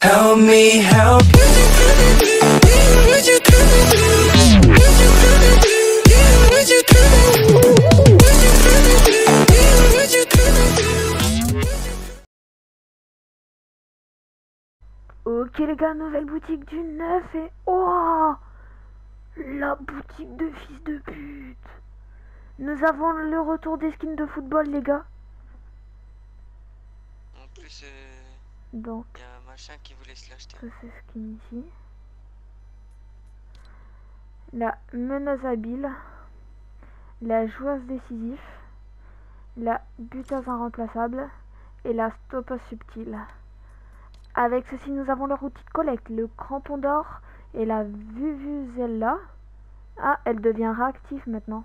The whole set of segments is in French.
Help me help Ok les gars, nouvelle boutique du 9 et... Oh La boutique de fils de pute Nous avons le retour des skins de football les gars. En plus, euh, Donc, il y a un machin qui voulait se l'acheter. ça c'est skin ici. La meneuse habile. La joueuse décisive. La buteuse irremplaçable. Et la stoppeuse subtile. Avec ceci, nous avons leur outil de collecte, le crampon d'or et la Vuvuzela. Ah, elle devient réactive maintenant.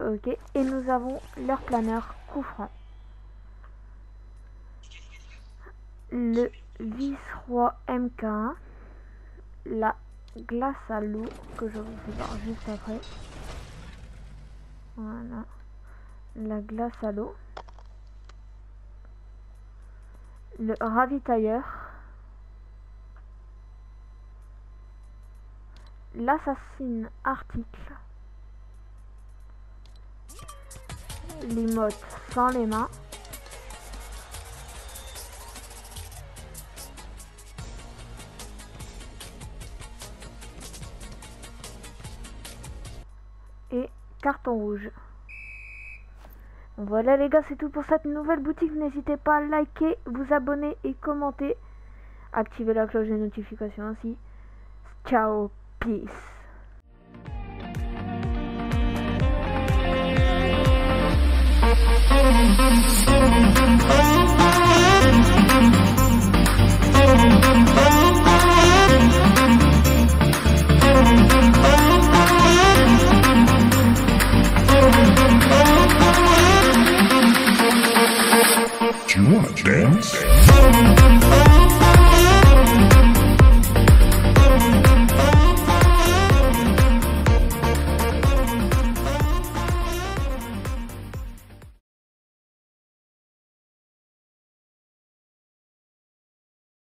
Ok, et nous avons leur planeur coup franc. Le vice-roi MK1. La glace à l'eau, que je vous voir juste après. Voilà. La glace à l'eau. Le ravitailleur. L'assassine article. L'imote sans les mains. Carton rouge. Voilà les gars, c'est tout pour cette nouvelle boutique. N'hésitez pas à liker, vous abonner et commenter. Activez la cloche de notification aussi. Ciao, peace. Do you wanna dance?